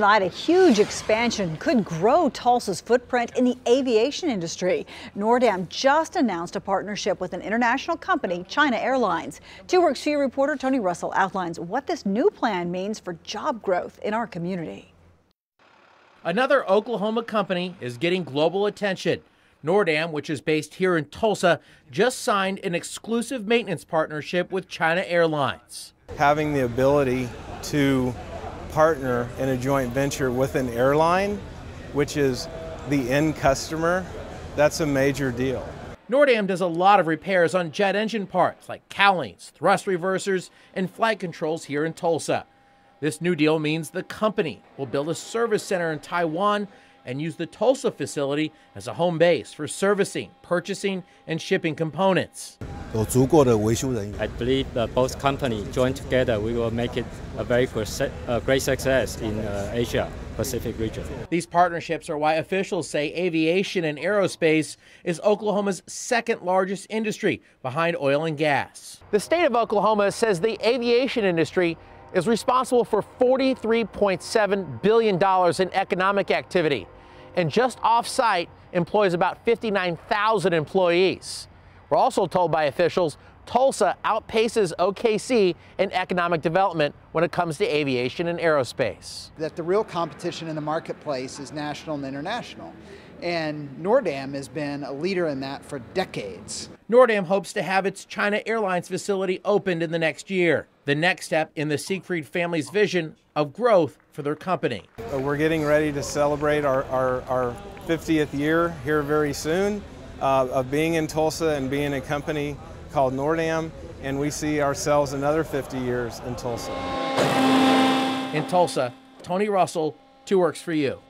Tonight, a huge expansion could grow Tulsa's footprint in the aviation industry. Nordam just announced a partnership with an international company, China Airlines. Two Works for You reporter Tony Russell outlines what this new plan means for job growth in our community. Another Oklahoma company is getting global attention. Nordam, which is based here in Tulsa, just signed an exclusive maintenance partnership with China Airlines. Having the ability to partner in a joint venture with an airline, which is the end customer, that's a major deal. Nordam does a lot of repairs on jet engine parts like cowlings, thrust reversers, and flight controls here in Tulsa. This new deal means the company will build a service center in Taiwan and use the Tulsa facility as a home base for servicing, purchasing, and shipping components. I believe that both companies joined together, we will make it a very great success in uh, Asia Pacific region. These partnerships are why officials say aviation and aerospace is Oklahoma's second largest industry behind oil and gas. The state of Oklahoma says the aviation industry is responsible for $43.7 billion in economic activity and just off-site employs about 59,000 employees. We're also told by officials Tulsa outpaces OKC in economic development when it comes to aviation and aerospace. That the real competition in the marketplace is national and international. And Nordam has been a leader in that for decades. Nordam hopes to have its China Airlines facility opened in the next year, the next step in the Siegfried family's vision of growth for their company. We're getting ready to celebrate our, our, our 50th year here very soon uh, of being in Tulsa and being a company called Nordam, and we see ourselves another 50 years in Tulsa. In Tulsa, Tony Russell, Two Works for You.